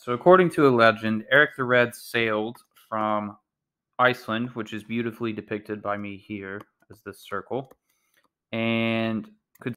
So, according to a legend, Eric the Red sailed from Iceland, which is beautifully depicted by me here as this circle, and could